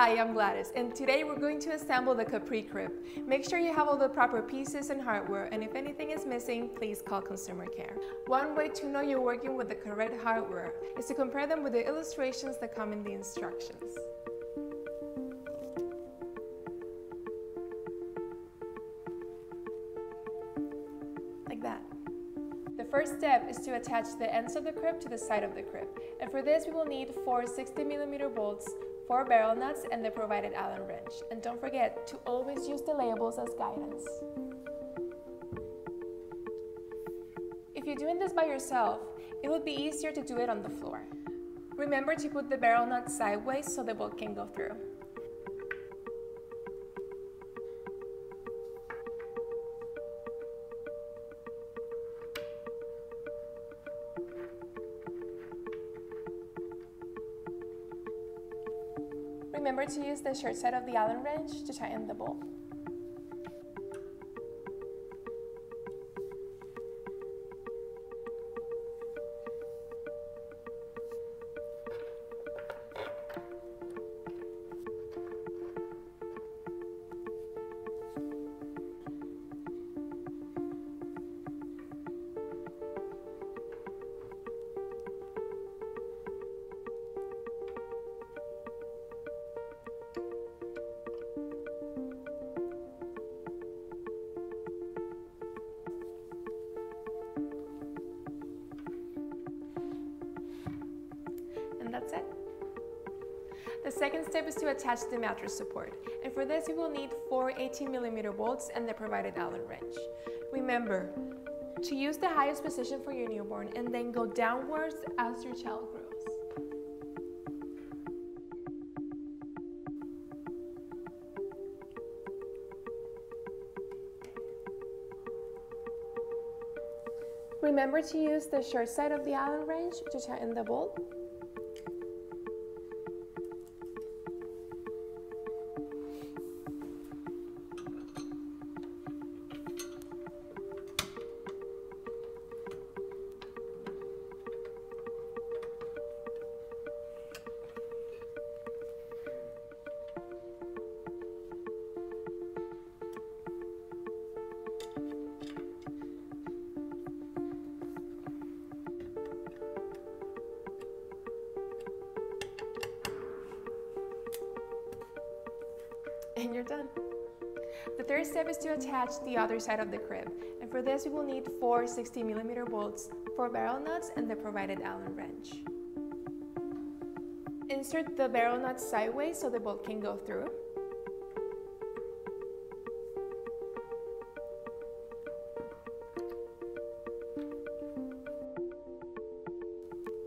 Hi, I'm Gladys, and today we're going to assemble the Capri crib. Make sure you have all the proper pieces and hardware, and if anything is missing, please call customer care. One way to know you're working with the correct hardware is to compare them with the illustrations that come in the instructions. Like that. The first step is to attach the ends of the crib to the side of the crib, and for this we will need four 60 millimeter bolts, four barrel nuts, and the provided Allen wrench. And don't forget to always use the labels as guidance. If you're doing this by yourself, it would be easier to do it on the floor. Remember to put the barrel nuts sideways so the bolt can go through. Remember to use the short side of the Allen wrench to tighten the bolt. That's it. The second step is to attach the mattress support. And for this, you will need four 18 millimeter bolts and the provided Allen wrench. Remember, to use the highest position for your newborn and then go downwards as your child grows. Remember to use the short side of the Allen wrench to tighten the bolt. And you're done. The third step is to attach the other side of the crib. And for this, we will need four 60 millimeter bolts, four barrel nuts, and the provided Allen wrench. Insert the barrel nuts sideways so the bolt can go through.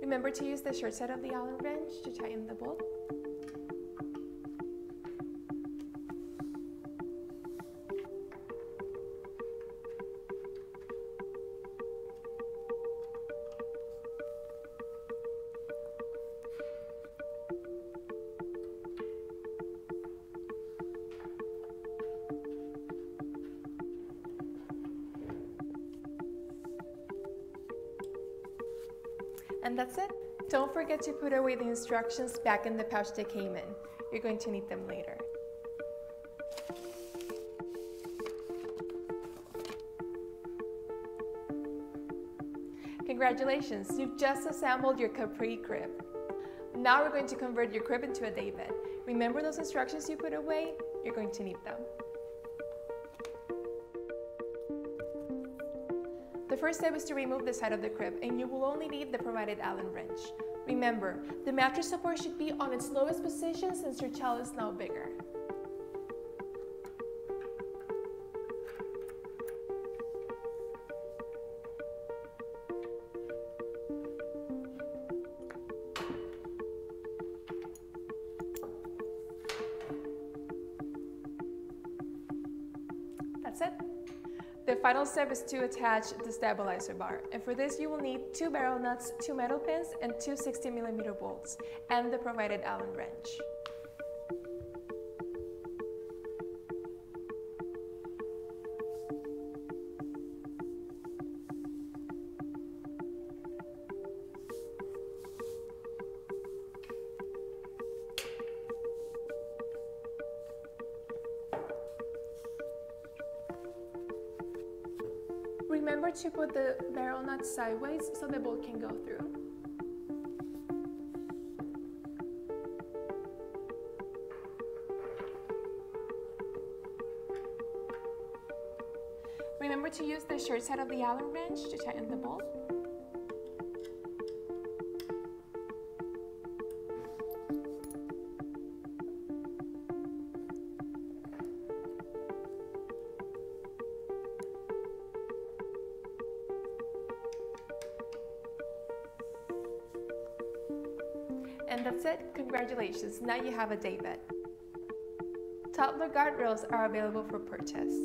Remember to use the short side of the Allen wrench to tighten the bolt. And that's it. Don't forget to put away the instructions back in the pouch they came in. You're going to need them later. Congratulations, you've just assembled your Capri crib. Now we're going to convert your crib into a day bed. Remember those instructions you put away? You're going to need them. The first step is to remove the side of the crib and you will only need the provided Allen wrench. Remember, the mattress support should be on its lowest position since your child is now bigger. That's it. The final step is to attach the stabilizer bar. And for this, you will need two barrel nuts, two metal pins, and two 60 millimeter bolts, and the provided Allen wrench. Remember to put the barrel nut sideways so the bolt can go through. Remember to use the short side of the Allen wrench to tighten the bolt. And that's it. Congratulations. Now you have a daybed. Toddler guardrails are available for purchase.